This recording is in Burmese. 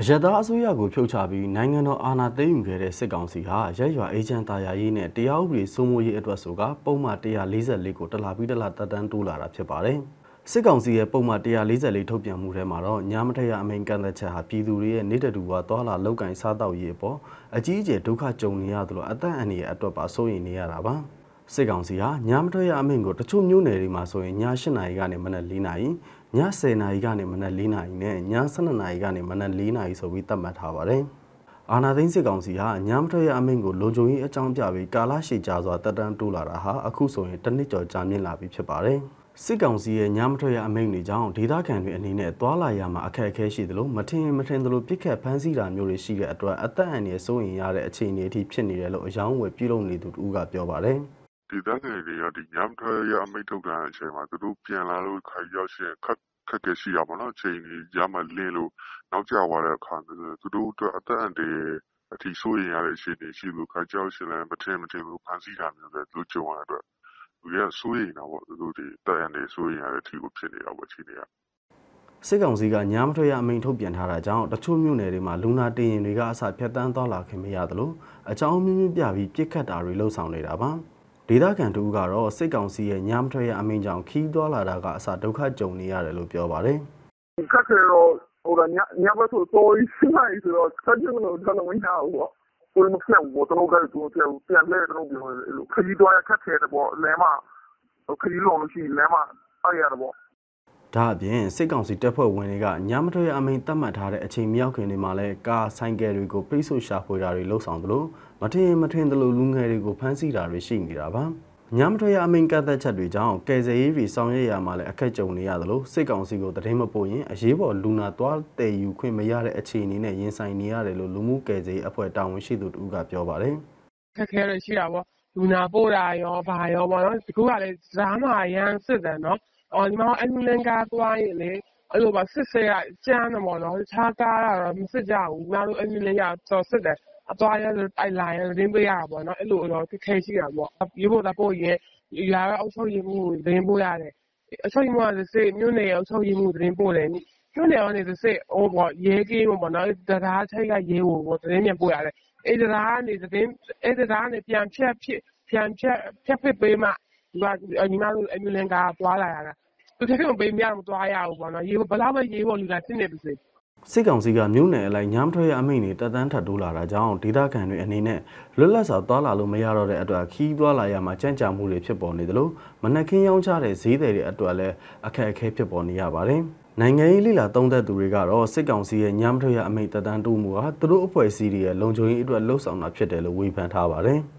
အယက်သားအစိုးရကိုဖြုတ်ချပြီးနိုင်ငံတော်အာဏာသိမ်းယူခဲ့တဲ့စစ်ကောင်စီဟာရက်ရွာအေဂျင့်တာယာရေးနဲ့တရားဥပဒေစိုးမိုးရေးအတွက်ဆိုကပုံမှန်144ကိုတလာပြီးတလာတက်တန်းတိုးလာတာဖြစ်ပါတယ်။စစ်ကောင်စီရဲ့ပုံမှန်144ထုတ်ပြန်မှုထဲမှာတော့ညမထရအမိန်ကန်တဲ့ချက်ဟာပြည်သူတွေရဲ့နေတတူဝါသွာလာလောက်ကင်စားတောက်ရေးအပေါ်အကြီးအကျယ်ဒုက္ခကြုံနေရသလိုအသက်အန္တရာယ်အတွက်ပါစိုးရိမ်နေရတာပါ။ စစ်ကောင်စီဟာညမထွက်ရအမိန့်ကိုတချို့မြို့နယ်တွေမှာဆိုရင်ည8နာရီကနေမနက်4နာရီည10နာရီကနေမနက်4နာရီနဲ့ည12နာရီကနေမနက်4နာရီဆိုပြီးသတ်မှတ်ထားပါတယ်။အာနာသိန်းစစ်ကောင်စီဟာညမထွက်ရအမိန့်ကိုလုံခြုံရေးအကြောင်းပြပြီးကာလရှည်ကြာစွာတက်တန်းတိုးလာတာဟာအခုဆိုရင်တစ်နှစ်ကျော်ကြာမြင့်လာပြီဖြစ်ပါတယ်။စစ်ကောင်စီရဲ့ညမထွက်ရအမိန့်တွေကြောင့်ဒေသခံတွေအနေနဲ့သွာလာရမှာအခက်အခဲရှိသလိုမထင်မထင်သလိုပြစ်ခတ်ဖမ်းဆီးတာမျိုးတွေရှိတဲ့အတွက်အသက်အန္တရာယ်စိုးရိမ်ရတဲ့အခြေအနေအထိဖြစ်နေတယ်လို့အယောင်းဝယ်ပြုလုပ်နေသူတူကပြောပါတယ်။ ဒေသခံတွေကဒီညမထွက်ရအမိတ်ထုတ်တဲ့အချိန်မှာ သူတို့ပြန်လာလို့ခါရောက်ရှင်ခက်ခက်ခဲရှိရပါတော့အချိန်ကြီးရမှလင်းလို့ နောက်ကျသွားတဲ့အခါသူတို့အတွက် အသက်အန္တရာယ်အထီးဆိုးရင်ရတဲ့အခြေအနေရှိလို့ခါကြောက်ရှင်လည်း မထင်မထင်လို့ဖန်ဆီးတာမျိုးလည်း သူကြုံရတဲ့အတွက်သူကဆိုးရင်တော့သူတို့ဒီတက်အန္တရာယ်ဆိုးရင်ရတဲ့အထီးကို ဖြစ်နေတာပေါ့အခြေအနေက စစ်ကောင်စီက ညမထွက်ရအမိန့် ထုတ်ပြန်ထားတာကြောင့် တချို့မြို့နယ်တွေမှာ လူနာတင်ရင်တွေကအစ ဖြတ်တန်းသွားလာခင်မရသလို အကြောင်းမျိုးမျိုးပြပြီးပြစ်ခတ်တာတွေလှုပ်ဆောင်နေတာပါ ဒေသခံတူကတော့စစ်ကောင်စီရဲ့ညမထွက်ရအမိန့်ကြောင့်ခီးသွားလာတာကအစဒုက္ခကြုံနေရတယ်လို့ပြောပါတယ်ခက်ခဲတော့ဟိုကညညဘက်ဆိုတော်ကြီးစနိုင်ဆိုတော့ဆက်ကြလို့တော့ဝင်ရဘူးပေါ့ကိုယ်မဖြစ်ဘူးတော့တော့ကတော့ပြန်လဲတော့ပြောလို့ခကြီးတော့ခက်ခဲတယ်ပေါ့လဲမခကြီးလုံးလို့ရှိလဲမအဲ့ရတယ်ပေါ့ ဒါအပြင်စစ်ကောင်စီတပ်ဖွဲ့ဝင်တွေကညမထွက်ရအမိန့်သတ်မှတ်ထားတဲ့အချိန်မြောက်ခင်တွေမှာလည်းကားဆိုင်ကယ်တွေကိုပိတ်ဆို့ရှာဖွေတာတွေလှုပ်ဆောင်သလိုမထင်မထင်သလိုလူငယ်တွေကိုဖမ်းဆီးတာတွေရှိနေတာပါညမထွက်ရအမိန့်ကန့်သက်ချက်တွေကြောင့်ကယ်ဆယ်ရေးတွေဆောင်ရွက်ရမှာလည်းအခက်ကြုံနေရသလိုစစ်ကောင်စီကိုတရင်မပို့ရင်အရေးပေါ်လူနာသွားတည်ယူခွင့်မရတဲ့အခြေအနေနဲ့ရင်ဆိုင်နေရတယ်လို့လူမှုကယ်ဆယ်ရေးအဖွဲ့တာဝန်ရှိသူတူကပြောပါတယ်ခက်ခဲရရှိတာပေါ့လူနာပို့တာရောဘာရောပေါ့နော်ဒီခုကလည်းဇာမာရန်စစ်တယ်နော် အော်ဒီမှာအမ်ဘူလန်ကားသွားရင်လေအဲ့လိုပါစစ်ဆေးရကျန်းတယ်ပေါ့နော် တခြားကားကတော့ မစစ်ကြဘူးငါတို့အမ်ဘူလန်ကတော့စစ်တယ် အသွားရဲတိုက်လာရင်ရင်းပေးရတာပေါ့နော် အဲ့လိုတော့ခက်ခဲရှိတာပေါ့ပြေဖို့တော့ပို့ရင်ရာအုပ်ချုပ်ရေးမှုရင်းပို့ရတယ်အချုပ်ရေးမှုကစစ်မြို့နယ်အုပ်ချုပ်ရေးမှုရင်းပို့တယ် မြို့နယ်ကနေစစ်ဟိုပေါ့ရဲကင်းပေါ့နော်တရားချိတ်က ရဲကိုပေါ့တင်းပြန်ပို့ရတယ် အဲ့တရားကနေတင်းအဲ့တရားကနေ ပြန်ဖြတ် ဖြစ်ပြန်ဖြတ်ဖြတ်ဖြစ်ပေးမှဒီက ညီမတို့အမ်ဘူလန်ကားသွားလာရတာသူတကယ်ပေးမရမသွားရဘူးပေါ့နော်ရေဘလောက်ပဲရေပေါ်လူလာစစ်နေပါစေ စစ်ကောင်စီက မြို့နယ်အလိုက် ညမ်းထွက်ရအမိန့်တွေတက်တန်းထပ်တိုးလာတာကြောင့် ဒေသခံတွေအနေနဲ့ လွတ်လပ်စွာ သွားလာလို့မရတော့တဲ့အတွက်ခီးသွားလာရမှာ ကြမ်းကြာမှုတွေဖြစ်ပေါ်နေသလို မနက်ခင်းရောင်းချတဲ့ ဈေးတွေအတွက်လည်း အခက်အခဲဖြစ်ပေါ်နေရပါတယ်။နိုင်ငံရေးလိလာသုံးသက်သူတွေကတော့ စစ်ကောင်စီရဲ့ ညမ်းထွက်ရအမိန့်တက်တန်းတိုးမှုဟာ သူတို့အဖွဲ့အစည်းတွေရဲ့ လုံခြုံရေးအတွက်လှုံ့ဆော်တာဖြစ်တယ်လို့ ဝေဖန်ထားပါတယ်။